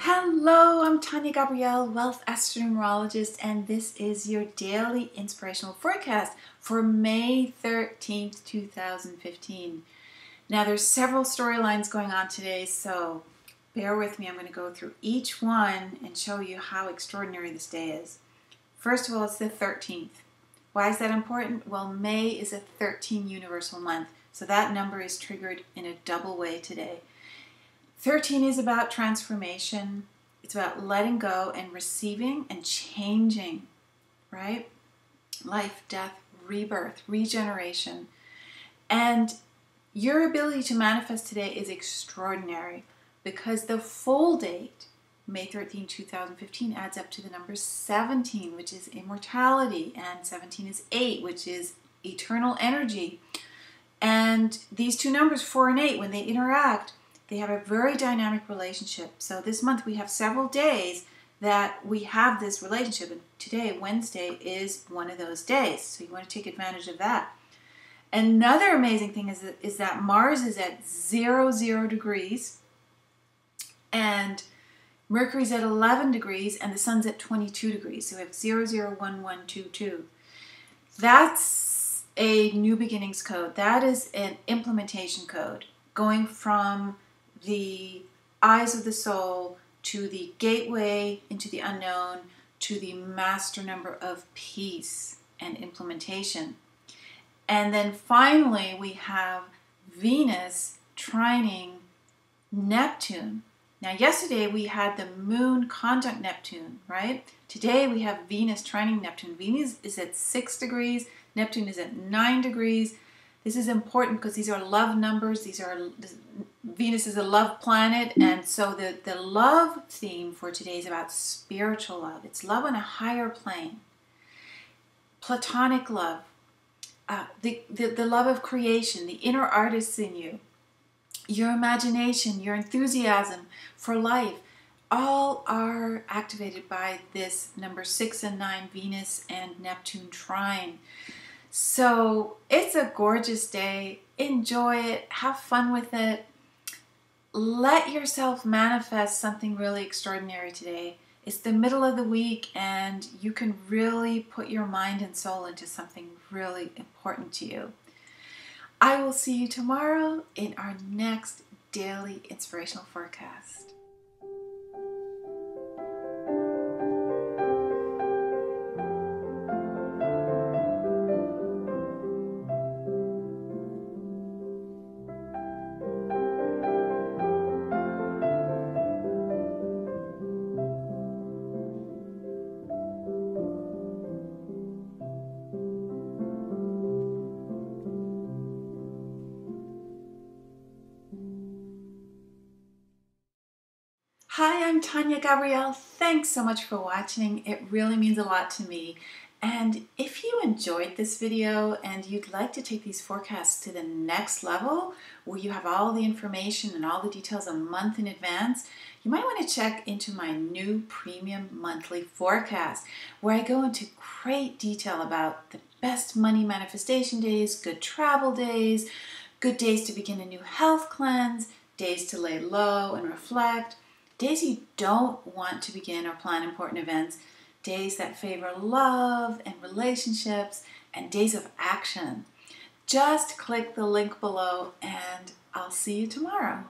I'm Tania Gabrielle, Wealth Astronumerologist, and this is your daily inspirational forecast for May 13th, 2015. Now, there's several storylines going on today, so bear with me. I'm going to go through each one and show you how extraordinary this day is. First of all, it's the 13th. Why is that important? Well, May is a 13 universal month, so that number is triggered in a double way today. 13 is about transformation, it's about letting go and receiving and changing, right? Life, death, rebirth, regeneration. And your ability to manifest today is extraordinary because the full date, May 13, 2015, adds up to the number 17, which is immortality, and 17 is 8, which is eternal energy. And these two numbers, 4 and 8, when they interact, they have a very dynamic relationship. So this month we have several days that we have this relationship. And today, Wednesday, is one of those days. So you want to take advantage of that. Another amazing thing is that, is that Mars is at zero, zero degrees. And Mercury's at 11 degrees and the sun's at 22 degrees. So we have 0, 0, 1, 1, 2, 2. That's a new beginnings code. That is an implementation code going from the eyes of the soul to the gateway into the unknown to the master number of peace and implementation. And then finally, we have Venus trining Neptune. Now, yesterday we had the moon conjunct Neptune, right? Today we have Venus trining Neptune. Venus is at 6 degrees, Neptune is at 9 degrees. This is important because these are love numbers. These are Venus is a love planet, and so the, the love theme for today is about spiritual love. It's love on a higher plane, platonic love, uh, the, the, the love of creation, the inner artists in you, your imagination, your enthusiasm for life, all are activated by this number six and nine Venus and Neptune trine. So it's a gorgeous day. Enjoy it, have fun with it. Let yourself manifest something really extraordinary today. It's the middle of the week, and you can really put your mind and soul into something really important to you. I will see you tomorrow in our next daily inspirational forecast. Hi, I'm Tania Gabrielle. Thanks so much for watching. It really means a lot to me. And if you enjoyed this video and you'd like to take these forecasts to the next level, where you have all the information and all the details a month in advance, you might want to check into my new premium monthly forecast, where I go into great detail about the best money manifestation days, good travel days, good days to begin a new health cleanse, days to lay low and reflect, days you don't want to begin or plan important events, days that favor love and relationships, and days of action. Just click the link below and I'll see you tomorrow.